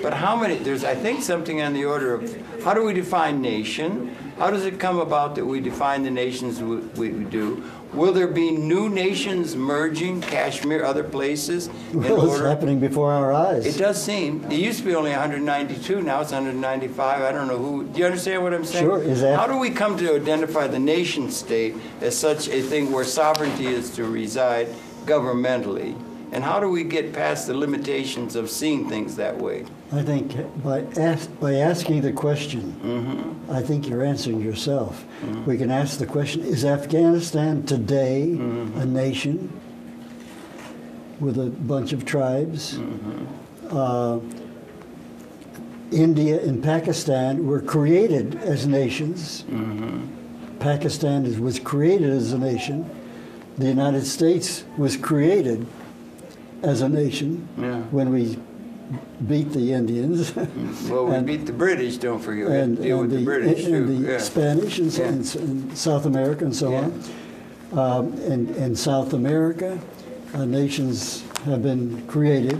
But how many? There's, I think, something on the order of how do we define nation? How does it come about that we define the nations we, we do? Will there be new nations merging, Kashmir, other places, Well, it's happening before our eyes. It does seem. It used to be only 192. Now it's 195. I don't know who. Do you understand what I'm saying? Sure, is that- How do we come to identify the nation state as such a thing where sovereignty is to reside governmentally? And how do we get past the limitations of seeing things that way? I think by, ask, by asking the question, Mm-hmm. I think you're answering yourself. We can ask the question Is Afghanistan today Mm-hmm. a nation with a bunch of tribes? Mm-hmm. Uh, India and Pakistan were created as nations. Mm-hmm. Pakistan was created as a nation. The United States was created as a nation Yeah. when we beat the Indians. Well, we And- beat the British. Don't forget. And, deal and with the, British and too. the yeah. Spanish and, Yeah. and and South America and so on. Um, and, and South America, uh, nations have been created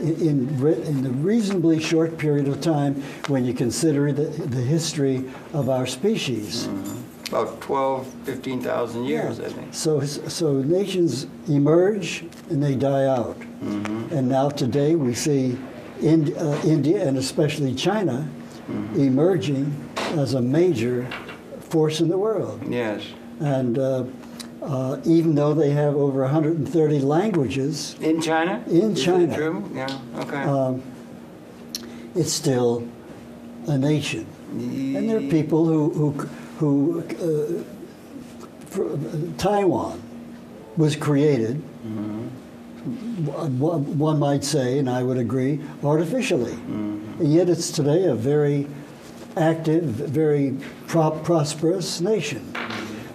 in, in, in a reasonably short period of time when you consider the, the history of our species. About 12, 15,000 years, I think. So, so nations emerge and they die out. And now today we see Ind, uh, India and especially China emerging as a major force in the world. Yes. And uh, uh, even though they have over 130 languages, In China? In Is China. true? Yeah, okay. um, it's still a nation. And there are people who, who, who uh, for, Taiwan was created, one, one might say, and I would agree, artificially. And yet it's today a very active, very pro- prosperous nation.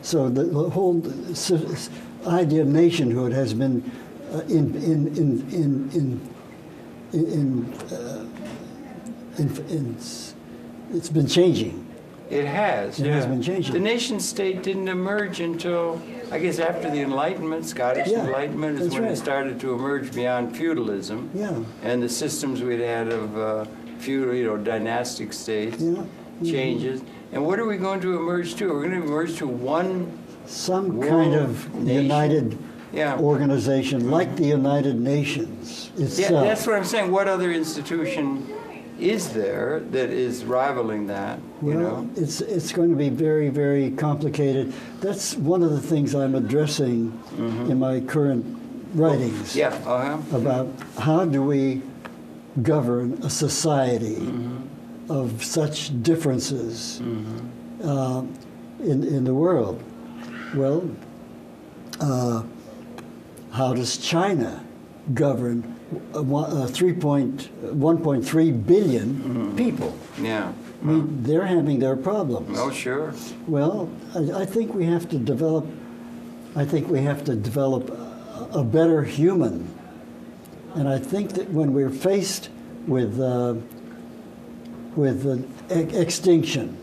So the, whole idea of nationhood has been uh, in, in, in, in, in, in, uh, in, in, it's been changing. It has. It yeah. has been changing. The nation state didn't emerge until, I guess, after the Enlightenment, Scottish Yeah, Enlightenment, is when right. it started to emerge beyond feudalism. Yeah. And the systems we'd had of uh, feudal, you know, dynastic states Yeah. Mm-hmm. changes. And what are we going to emerge to? We're going to emerge to one. Some kind of nation. united Yeah. organization like the United Nations Yeah, that's what I'm saying. What other institution is there that is rivaling that? You Well, know. it's it's going to be very very complicated. That's one of the things I'm addressing in my current writings. Yeah. Uh huh. about how do we govern a society Mm-hmm. of such differences uh, in in the world. Well, uh, how does China govern uh, one- uh, 3 point, 1.3 billion Mm-hmm. people? Yeah. I mean, they're having their problems. Oh, sure. Well, I, I think we have to develop. I think we have to develop a, a better human, and I think that when we're faced with uh, with uh, ex- extinction,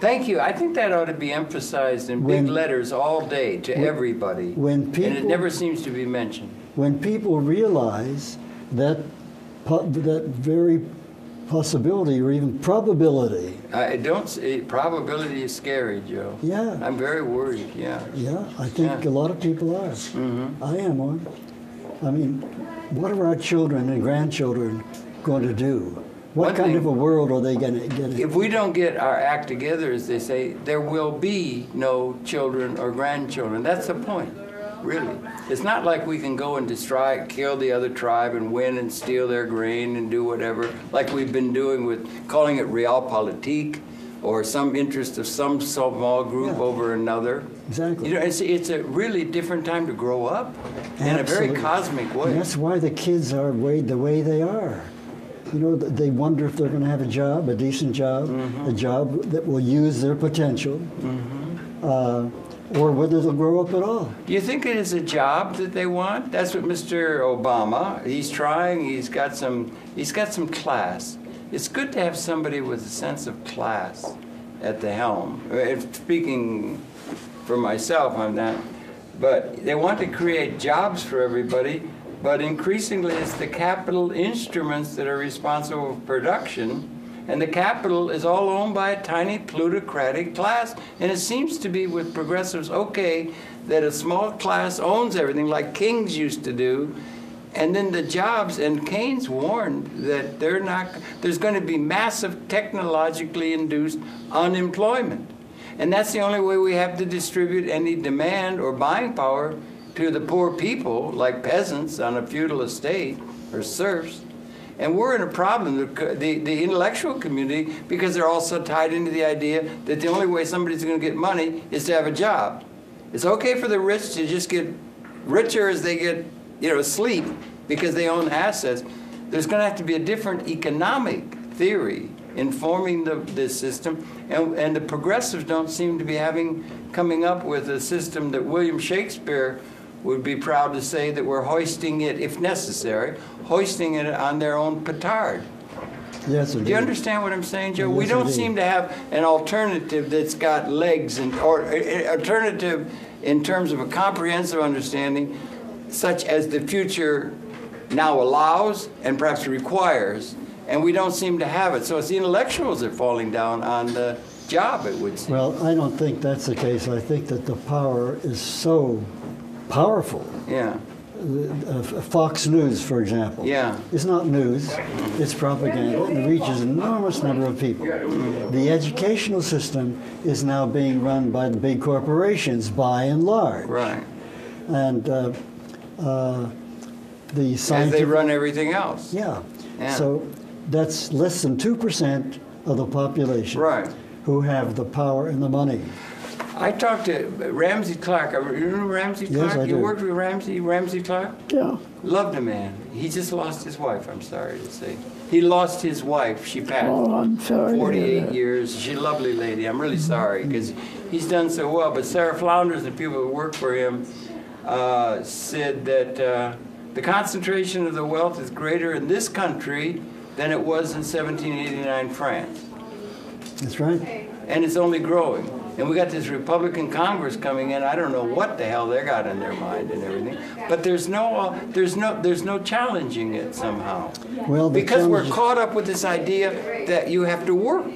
Thank you. I think that ought to be emphasized in When- big letters all day to everybody. when people, and it never seems to be mentioned. When people realize that that very possibility or even probability, I don't. s- eh, Probability is scary, Joe. Yeah. I'm very worried. Yeah. yeah, I think Yeah. a lot of people are. I am one. I mean, what are our children and grandchildren going to do? What One kind thing- of a world are they going to get? If we don't get our act together, as they say, there will be no children or grandchildren. That's the point, really. It's not like we can go and destroy, kill the other tribe and win and steal their grain and do whatever, like we've been doing with calling it realpolitik or some interest of some small group Yeah. over another. Exactly. You know, it's, it's a really different time to grow up in a very cosmic way. And that's why the kids are way, the way they are. You know, they wonder if they're going to have a job, a decent job, Mm-hmm. a job that will use their potential, uh, or whether they'll grow up at all. You think it is a job that they want? That's what Mr. Obama. He's trying. He's got some. He's got some class. It's good to have somebody with a sense of class at the helm. Uh, Speaking for myself, I'm not. But they want to create jobs for everybody. But increasingly, it's the capital instruments that are responsible for production. And the capital is all owned by a tiny plutocratic class. And it seems to be with progressives okay that a small class owns everything, like kings used to do. And then the jobs, and Keynes warned that they're not, there's going to be massive technologically induced unemployment. And that's the only way we have to distribute any demand or buying power to the poor people, like peasants on a feudal estate or serfs. And we're in a problem, the, the, intellectual community, because they're also tied into the idea that the only way somebody's going to get money is to have a job. It's okay for the rich to just get richer as they get, you know, sleep because they own assets. There's going to have to be a different economic theory informing the, this system, and, and the progressives don't seem to be having coming up with a system that William Shakespeare would be proud to say that we're hoisting it, if necessary, hoisting it on their own petard. Yes, Do you understand what I'm saying, Joe? Yes, we don't seem to have an alternative that's got legs and or uh, alternative in terms of a comprehensive understanding, such as the future now allows and perhaps requires, and we don't seem to have it. So it's the intellectuals that are falling down on the job, it would seem. Well, I don't think that's the case. I think that the power is so powerful. Yeah. Uh, Fox News, for example, Yeah. is not news, it's propaganda, and it reaches an enormous number of people. The educational system is now being run by the big corporations, by and large. Right. And uh, uh, the scientific... they run everything else. Yeah. Yeah. So that's less than 2% of the population Right. who have the power and the money. I talked to Ramsey Clark. You remember Ramsey Clark? Yes? I you do. worked with Ramsey, Ramsey Clark? Yeah. Loved the man. He just lost his wife, I'm sorry to say. He lost his wife. She passed. Oh, I'm sorry. to hear 48 that. years. She's a lovely lady. I'm really sorry because he's done so well. But Sarah Flounders and people who work for him uh, said that uh, the concentration of the wealth is greater in this country than it was in 1789 France. That's right. And it's only growing. And we got this Republican Congress coming in. I don't know what the hell they got in their mind and everything. But there's no, uh, there's no, there's no challenging it somehow. Well, because we're caught up with this idea that you have to work.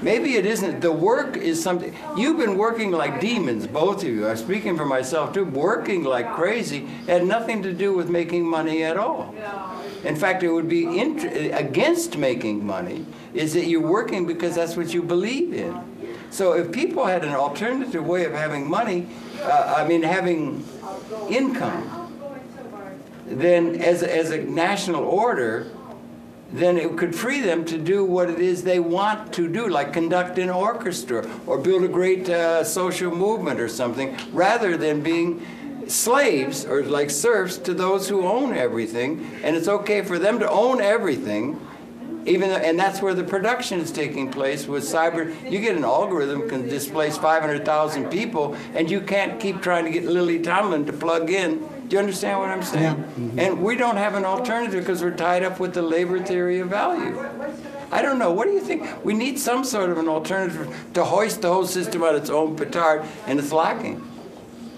Maybe it isn't. The work is something. You've been working like demons, both of you. I'm speaking for myself too. Working like crazy had nothing to do with making money at all. In fact, it would be against making money is that you're working because that's what you believe in. So if people had an alternative way of having money, uh, I mean having income, then as a, as a national order, then it could free them to do what it is they want to do, like conduct an orchestra or build a great uh, social movement or something, rather than being slaves or like serfs to those who own everything. And it's okay for them to own everything, even though, and that's where the production is taking place with cyber. You get an algorithm can displace 500,000 people, and you can't keep trying to get Lily Tomlin to plug in. Do you understand what I'm saying? Mm-hmm. And we don't have an alternative because we're tied up with the labor theory of value. I don't know. What do you think? We need some sort of an alternative to hoist the whole system on its own petard, and it's lacking.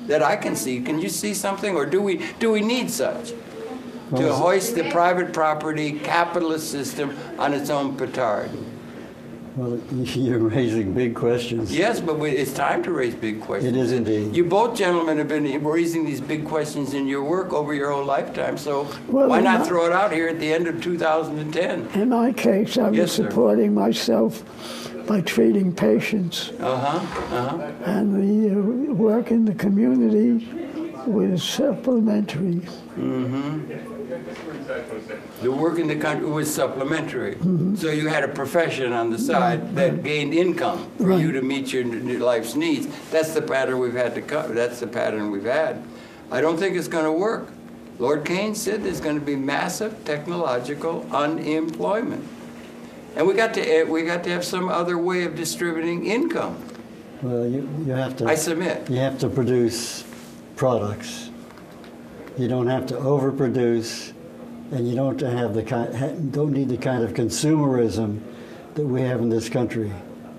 That I can see. Can you see something, or do we do we need such? To hoist the private property capitalist system on its own petard. Well, you're raising big questions. Yes, but we, it's time to raise big questions. It is indeed. You both gentlemen have been raising these big questions in your work over your whole lifetime, so Well, why not throw it out here at the end of 2010? In my case, I was Yes, sir. supporting myself by treating patients, Uh huh. Uh huh. and the uh, work in the community was supplementary. The work in the country was supplementary. So you had a profession on the side that gained income for you to meet your life's needs. That's the pattern we've had to cover. That's the pattern we've had. I don't think it's going to work. Lord Keynes said there's going to be massive technological unemployment. And we got to eh, we got to have some other way of distributing income. Well, you, you have to. I submit. You have to produce products. You don't have to overproduce, and you don't have the kind, don't need the kind of consumerism that we have in this country.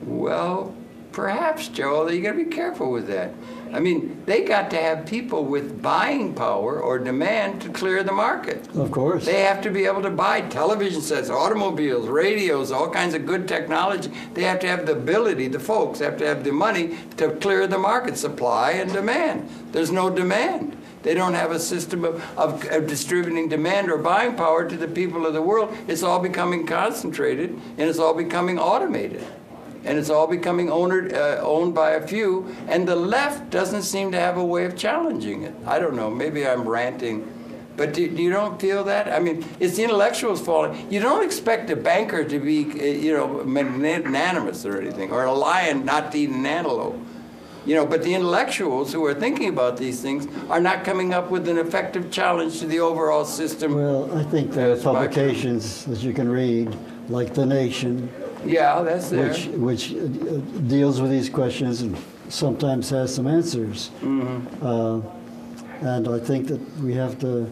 Well, perhaps, Joel, you got to be careful with that. I mean, they got to have people with buying power or demand to clear the market. Of course. They have to be able to buy television sets, automobiles, radios, all kinds of good technology. They have to have the ability, the folks have to have the money to clear the market, supply and demand. There's no demand. They don't have a system of, of, of distributing demand or buying power to the people of the world. It's all becoming concentrated and it's all becoming automated. And it's all becoming owned, uh, owned by a few, and the left doesn't seem to have a way of challenging it. I don't know, maybe I'm ranting. But do, you don't feel that? I mean, it's the intellectuals falling. You don't expect a banker to be, uh, you know, magnanimous or anything, or a lion not to eat an antelope. You know, but the intellectuals who are thinking about these things are not coming up with an effective challenge to the overall system. Well, I think there are publications that you can read, like The Nation, yeah, that's there. which which uh, deals with these questions and sometimes has some answers. Mm-hmm. Uh, and I think that we have to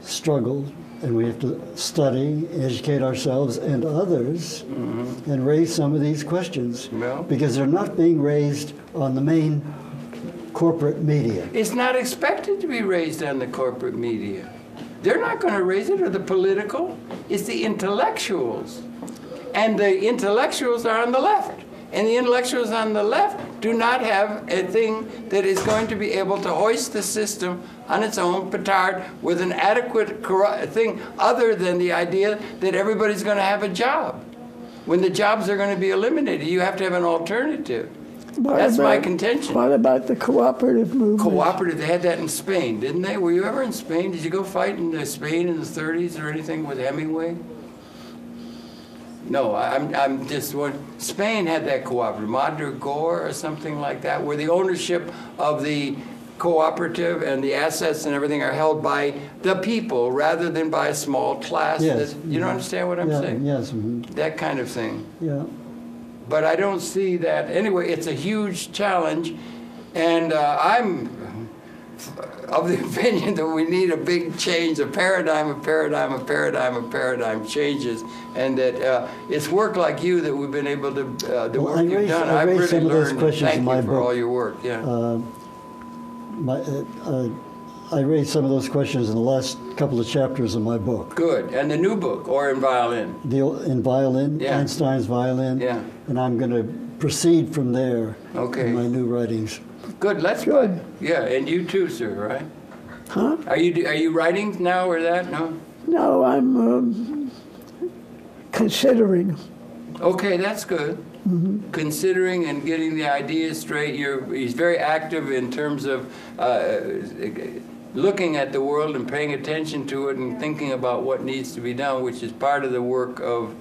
struggle and we have to study, educate ourselves and others, mm-hmm. and raise some of these questions. Well- because they're not being raised on the main corporate media. It's not expected to be raised on the corporate media. They're not going to raise it or the political. It's the intellectuals. And the intellectuals are on the left. And the intellectuals on the left do not have a thing that is going to be able to hoist the system on its own petard with an adequate thing other than the idea that everybody's going to have a job. When the jobs are going to be eliminated, you have to have an alternative. What That's my contention. What about the cooperative movement? Cooperative, they had that in Spain, didn't they? Were you ever in Spain? Did you go fight in Spain in the 30s or anything with Hemingway? No, I- I'm, I'm just one. Spain had that cooperative, Madrigal or something like that, where the ownership of the cooperative and the assets and everything are held by the people rather than by a small class. Yes. that- you don't understand what I'm Yeah, saying? Yes, mhm, That kind of thing. yeah. but I don't see that. Anyway, it's a huge challenge, and uh, I'm of the opinion that we need a big change, a paradigm, a paradigm, a paradigm, a paradigm changes, and that uh, it's work like you that we've been able to, uh, the Well, work I you've raised- done. I I've really some of those questions Thank in you my for book. all your work. Yeah. Uh, my, uh, uh, I raised some of those questions in the last couple of chapters of my book. Good. And the new book, or in violin. The, in violin, Yeah. Einstein's violin, Yeah. and I'm going to proceed from there Okay. in my new writings. Good. Let's Good. Yeah, and you too, sir. Right? Huh? Are you are you writing now or that? No. No, I'm um, considering. Okay, that's good. Considering and getting the ideas straight, you're, he's very active in terms of uh, looking at the world and paying attention to it and thinking about what needs to be done, which is part of the work of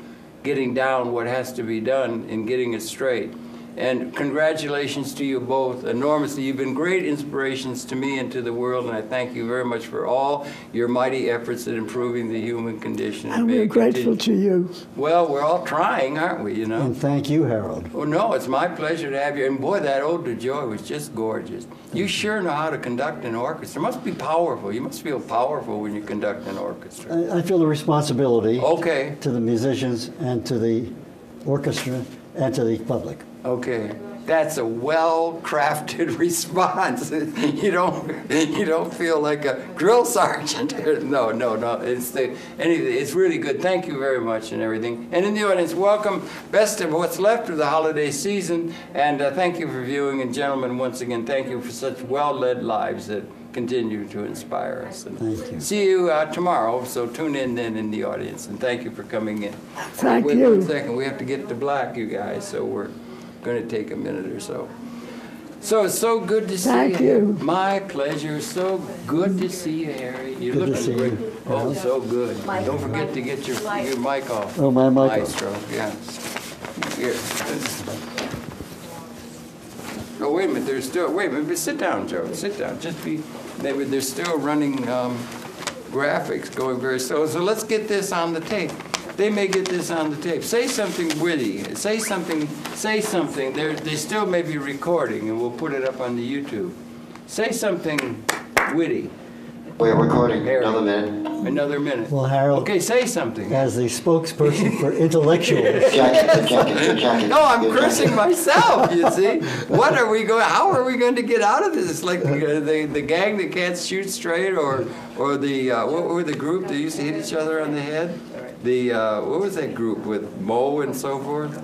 getting down what has to be done and getting it straight. And congratulations to you both enormously. You've been great inspirations to me and to the world, and I thank you very much for all your mighty efforts at improving the human condition. And May we're grateful continue. to you. Well, we're all trying, aren't we? You know. And thank you, Harold. Oh no, it's my pleasure to have you. And boy, that ode to joy was just gorgeous. You sure know how to conduct an orchestra. It must be powerful. You must feel powerful when you conduct an orchestra. I, I feel a responsibility Okay, to the musicians and to the orchestra and to the public. okay. That's a well-crafted response. you don't you don't feel like a drill sergeant. no, no, no. It's the anything. It's really good. Thank you very much and everything. And in the audience, welcome. Best of what's left of the holiday season. And uh, thank you for viewing. And gentlemen, once again, thank you for such well-led lives that continue to inspire us. And Thank you. See you uh, tomorrow. So tune in then in the audience. And thank you for coming in. Thank Wait you. one second. We have to get to black, you guys. So we're going to take a minute or so. So it's so good to see Thank you. you. My pleasure. So good to see you, Harry. You're Good to looking see great. you. Oh, so good. Don't forget to get your your mic off. Oh, my mic off. Maestro. Yeah. Here. Oh, wait a minute. There's still. Wait a minute. Sit down, Joe. Sit down. Just be. Maybe they're still running um, graphics going very slow. So let's get this on the tape. They may get this on the tape. Say something witty. Say something. Say something. They're, they still may be recording, and we'll put it up on the YouTube. Say something witty. We're recording. Harry. Another minute. Another minute. Well, Harold- Okay, say something. As the spokesperson for intellectuals, Jacket, jacket, jacket. No, I'm Your cursing myself. You see, what are we going? How are we going to get out of this? It's like the, the, the gang that can't shoot straight, or or the uh, what were the group that used to hit each other on the head? The uh, what was that group with Mo and so forth?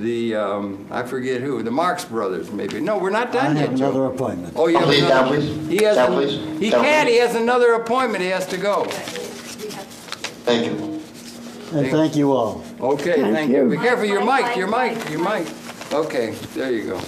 The um, I forget who. The Marx Brothers, maybe. No, we're not I done have yet. Joe. another appointment. Oh, you have Please, another- down, please. He has. Down, an- please. He Down, can't. He has another appointment. He has to go. Thank you. And thank you all. Okay, Thank thank you. you. Be careful your mic. Your mic. Your mic. Okay, there you go.